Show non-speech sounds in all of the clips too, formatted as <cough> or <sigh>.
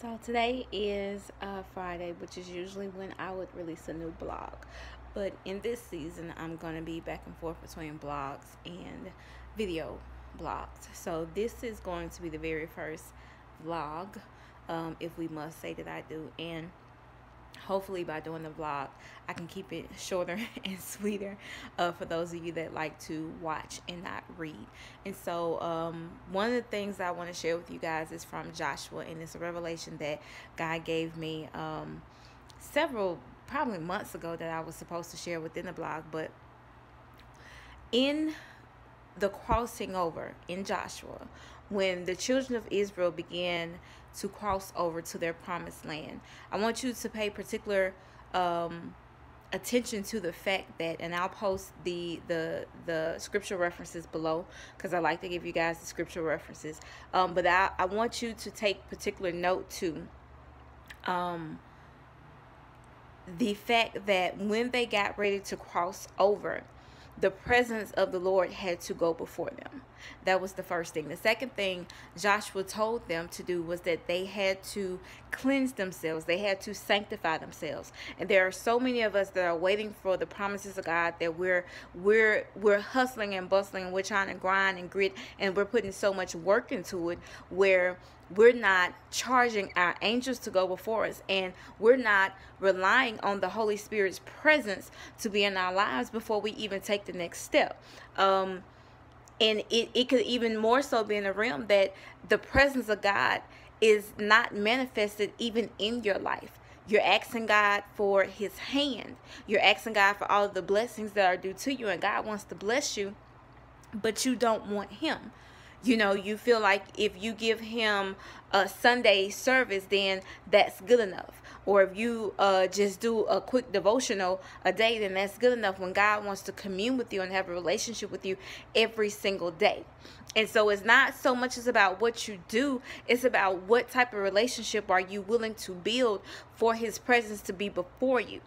So today is uh, Friday, which is usually when I would release a new blog. But in this season, I'm going to be back and forth between blogs and video blogs. So this is going to be the very first vlog, um, if we must say that I do. And hopefully by doing the vlog i can keep it <laughs> shorter and sweeter uh, for those of you that like to watch and not read. And so um, one of the things i want to share with you guys is from joshua and it's a revelation that god gave me um, several probably months ago that i was supposed to share within the blog but in the crossing over in joshua when the children of israel began to cross over to their promised land. I want you to pay particular um, attention to the fact that, and I'll post the the the scripture references below because I like to give you guys the scripture references. Um, but I, I want you to take particular note to um, the fact that when they got ready to cross over, the presence of the Lord had to go before them. That was the first thing. The second thing Joshua told them to do was that they had to cleanse themselves. They had to sanctify themselves. And there are so many of us that are waiting for the promises of God that we're we're we're hustling and bustling and we're trying to grind and grit and we're putting so much work into it where we're not charging our angels to go before us and we're not relying on the holy spirit's presence to be in our lives before we even take the next step um, and it, it could even more so be in the realm that the presence of god is not manifested even in your life you're asking God for his hand. You're asking God for all of the blessings that are due to you. And God wants to bless you, but you don't want him you know you feel like if you give him a sunday service then that's good enough. Or if you uh, just do a quick devotional a day then that's good enough. When god wants to commune with you and have a relationship with you every single day. And so it's not so much as about what you do it's about what type of relationship are you willing to build for his presence to be before you.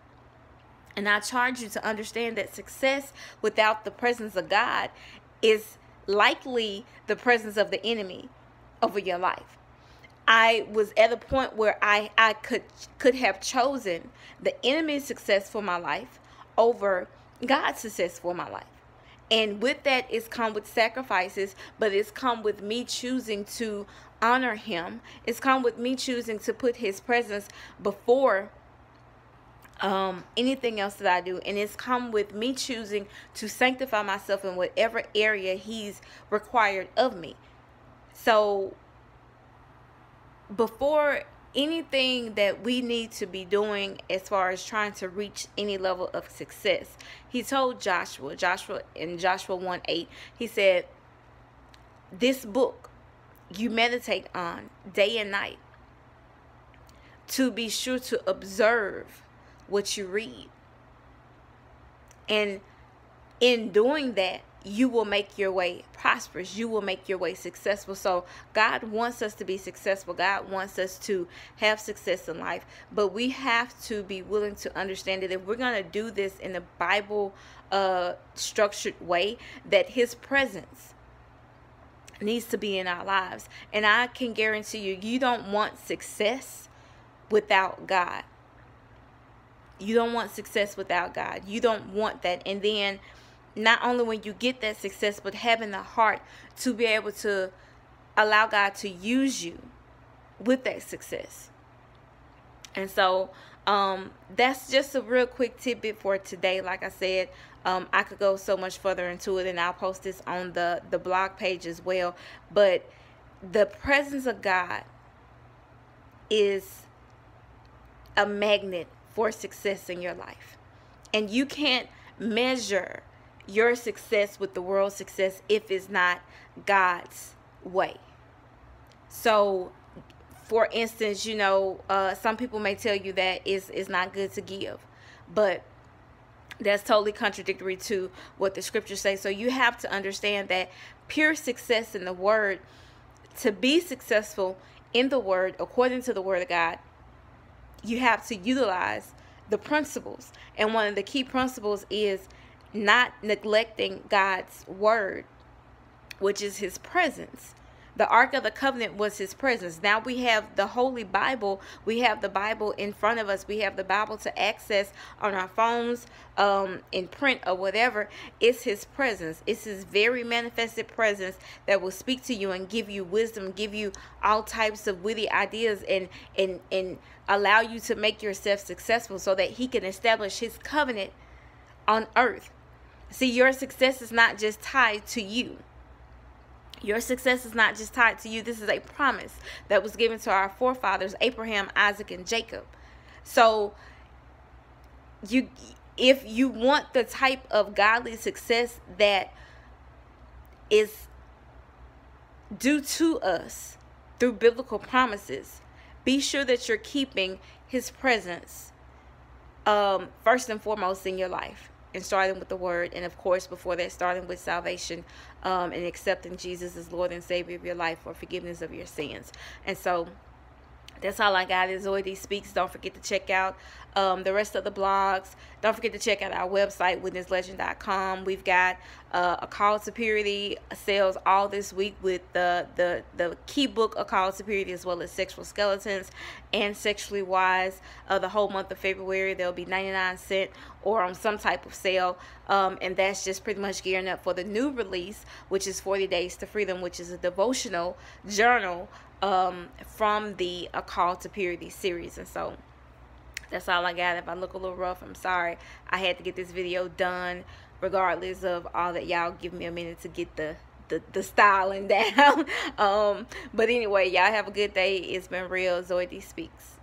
And I charge you to understand that success without the presence of God is likely the presence of the enemy over your life. I was at a point where I, I could could have chosen the enemy's success for my life over God's success for my life. And with that, it's come with sacrifices, but it's come with me choosing to honor him. It's come with me choosing to put his presence before um, anything else that I do. And it's come with me choosing to sanctify myself in whatever area He's required of me. So, before anything that we need to be doing as far as trying to reach any level of success, He told Joshua, Joshua in Joshua 1 8, He said, This book you meditate on day and night to be sure to observe what you read. And in doing that, you will make your way prosperous. You will make your way successful. So, God wants us to be successful. God wants us to have success in life. But we have to be willing to understand that if we're going to do this in a Bible uh, structured way, that His presence needs to be in our lives. And I can guarantee you, you don't want success without God. You don't want success without God. You don't want that. And then not only when you get that success, but having the heart to be able to allow God to use you with that success. And so um, that's just a real quick tidbit for today. Like I said, um, I could go so much further into it, and I'll post this on the the blog page as well. But the presence of God is a magnet for success in your life. And you can't measure your success with the world's success if it's not God's way. So, for instance, you know, uh, some people may tell you that it's, it's not good to give, but that's totally contradictory to what the scriptures say. So, you have to understand that pure success in the word, to be successful in the word, according to the word of God, you have to utilize the principles. And one of the key principles is not neglecting God's word, which is his presence. The ark of the covenant was his presence. Now we have the holy bible. We have the bible in front of us. We have the bible to access on our phones um in print or whatever. It's his presence. It's his very manifested presence that will speak to you and give you wisdom give you all types of witty ideas and and and allow you to make yourself successful so that he can establish his covenant on earth. See your success is not just tied to you your success is not just tied to you. This is a promise that was given to our forefathers, Abraham, Isaac, and Jacob. So you if you want the type of godly success that is due to us through biblical promises, be sure that you're keeping his presence um, first and foremost in your life and starting with the word and of course before that starting with salvation um, and accepting jesus as lord and savior of your life for forgiveness of your sins. And so that's all I got is Zoe Speaks. Don't forget to check out um, the rest of the blogs. Don't forget to check out our website, witnesslegend.com. We've got uh, a call to purity sales all this week with the, the, the key book, A Call to Purity, as well as Sexual Skeletons and Sexually Wise. Uh, the whole month of February, there'll be 99 cent or on some type of sale. Um, and that's just pretty much gearing up for the new release, which is 40 Days to Freedom, which is a devotional journal um, from the A Call to Purity series. And so that's all I got. If I look a little rough, I'm sorry. I had to get this video done regardless of all that y'all give me a minute to get the the, the styling <laughs> down um but anyway y'all have a good day it's been real Zoë Dee Speaks